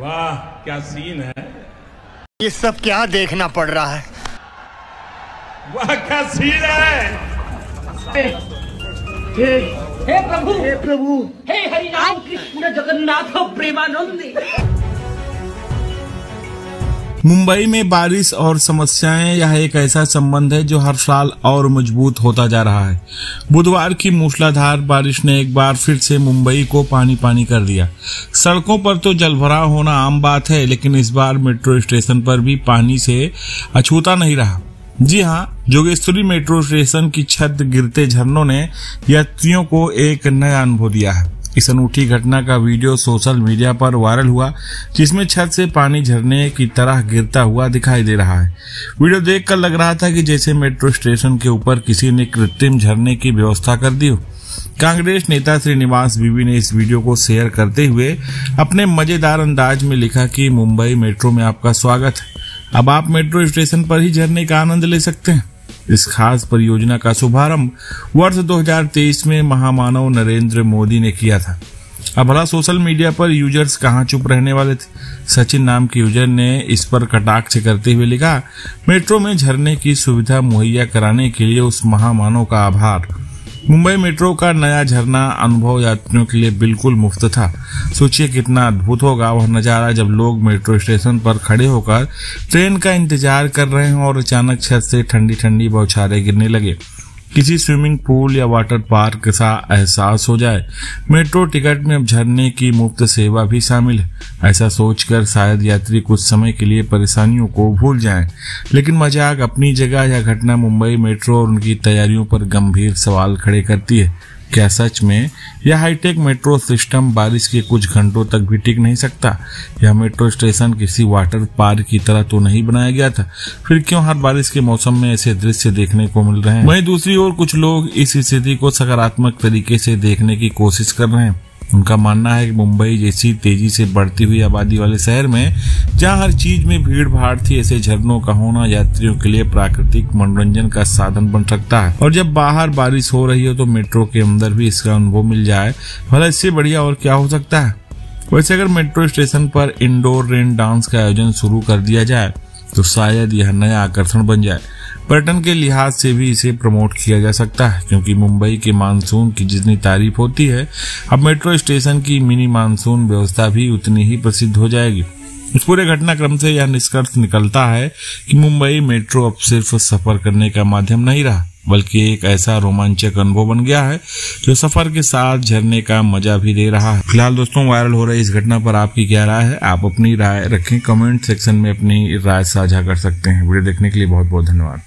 वाह क्या सीन है? ये सब क्या देखना पड़ रहा है? वाह क्या सीन है? हे हे प्रभु! हे प्रभु! हे हरिनाम कृष्ण जगन्नाथ प्रेमानंद! मुंबई में बारिश और समस्याएँ, यह एक ऐसा संबंध है जो हर साल और मज़बूत होता जा रहा है। बुधवार की मूसलाधार बारिश ने एक बार फिर से मुंबई को पानी पानी कर दिया। सड़कों पर तो जलभराव होना आम बात है, लेकिन इस बार मेट्रो स्टेशन पर भी पानी से अछूता नहीं रहा। जी हाँ जोगेश्वरी मेट्रो स्टेशन की छत गिरते झरनों ने यात्रियों को एक नया अनुभव दिया है। इस अनूठी घटना का वीडियो सोशल मीडिया पर वायरल हुआ, जिसमें छत से पानी झरने की तरह गिरता हुआ दिखाई दे रहा है। वीडियो देखकर लग रहा था कि जैसे मेट्रो स्टेशन के ऊपर किसी ने कृत्रिम झरने की व्यवस्था कर दी हो। कांग्रेस नेता श्रीनिवास बीबी ने इस वीडियो को शेयर करते हुए अपने मज़ेदार अंदाज में लिखा कि मुंबई मेट्रो में आपका स्वागत है। अब आप मेट्रो स्टेशन पर ही झरने का आनंद ले सकते हैं। इस खास परियोजना का शुभारंभ वर्ष 2023 में महामानव नरेंद्र मोदी ने किया था। अब भला सोशल मीडिया पर यूज़र्स कहाँ चुप रहने वाले थे? सचिन नाम के यूज़र ने इस पर कटाक्ष करते हुए लिखा, मेट्रो में झरने की सुविधा मुहैया कराने के लिए उस महामानव का आभार। मुंबई मेट्रो का नया झरना अनुभव यात्रियों के लिए बिल्कुल मुफ़्त था। सोचिए कितना अद्भुत होगा वह नज़ारा जब लोग मेट्रो स्टेशन पर खड़े होकर ट्रेन का इंतज़ार कर रहे हैं और अचानक छत से ठंडी ठंडी बौछारें गिरने लगे। किसी स्विमिंग पूल या वाटर पार्क सा एहसास हो जाए, मेट्रो टिकट में अब झरने की मुफ़्त सेवा भी शामिल है। ऐसा सोचकर शायद यात्री कुछ समय के लिए परेशानियों को भूल जाएँ, लेकिन मज़ाक अपनी जगह या घटना मुंबई मेट्रो और उनकी तैयारियों पर गंभीर सवाल खड़े करती है। क्या सच में यह हाईटेक मेट्रो सिस्टम बारिश के कुछ घंटों तक भी टिक नहीं सकता? यह मेट्रो स्टेशन किसी वाटर पार्क की तरह तो नहीं बनाया गया था। फिर क्यों हर बारिश के मौसम में ऐसे दृश्य देखने को मिल रहे हैं? वहीं दूसरी ओर कुछ लोग इस स्थिति को सकारात्मक तरीके से देखने की कोशिश कर रहे हैं। उनका मानना है कि मुंबई जैसी तेज़ी से बढ़ती हुई आबादी वाले शहर में, जहाँ हर चीज़ में भीड़ भाड़ थी, ऐसे झरनों का होना यात्रियों के लिए प्राकृतिक मनोरंजन का साधन बन सकता है। और जब बाहर बारिश हो रही हो तो मेट्रो के अंदर भी इसका अनुभव मिल जाए। भला इससे बढ़िया और क्या हो सकता है? वैसे अगर मेट्रो स्टेशन पर इंडोर रेन डांस का आयोजन शुरू कर दिया जाए तो शायद यह नया आकर्षण बन जाए। पर्यटन के लिहाज से भी इसे प्रमोट किया जा सकता है, क्योंकि मुंबई के मानसून की जितनी तारीफ़ होती है, अब मेट्रो स्टेशन की मिनी मानसून व्यवस्था भी उतनी ही प्रसिद्ध हो जाएगी। इस पूरे घटनाक्रम से यह निष्कर्ष निकलता है कि मुंबई मेट्रो अब सिर्फ़ सफ़र करने का माध्यम नहीं रहा, बल्कि एक ऐसा रोमांचक अनुभव बन गया है, जो सफ़र के साथ झरने का मज़ा भी दे रहा है। फ़िलहाल दोस्तों, वायरल हो रही इस घटना पर आपकी क्या राय है? आप अपनी राय रखें, कमेंट सेक्शन में अपनी राय साझा कर सकते हैं। वीडियो देखने के लिए बहुत बहुत धन्यवाद।